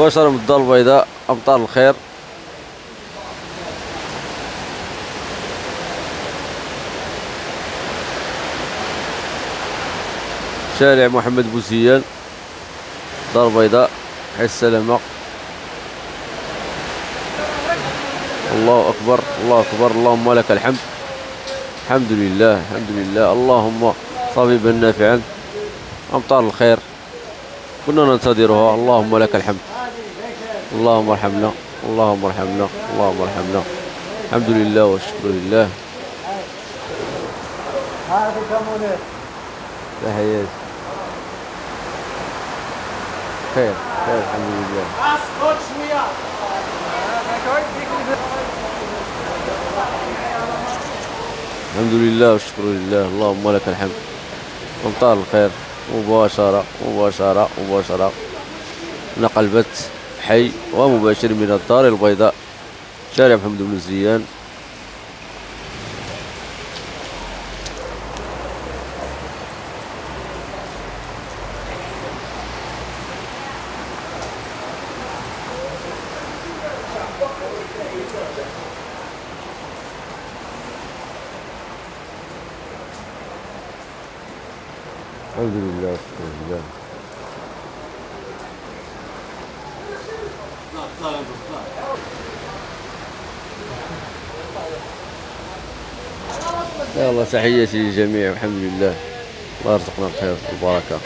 مباشرة من الدار البيضاء أمطار الخير. شارع محمد بوزيان دار بيضاء حي السلامة الله أكبر الله أكبر اللهم لك الحمد. الحمد لله الحمد لله. اللهم طبيبا نافعا أمطار الخير. كنا ننتظرها. اللهم لك الحمد. اللهم ارحمنا اللهم ارحمنا اللهم ارحمنا. الحمد لله والشكر لله. تحياتي خير خير الحمد لله. الحمد لله والشكر لله. اللهم لك الحمد. أمطار الخير. مباشرة مباشرة مباشرة. نقل بث حي ومباشر من الدار البيضاء. شارع محمد بن زيان. الحمد لله والشكر لله. يلا تحياتي للجميع والحمد لله. الله يرزقنا الخير والبركة.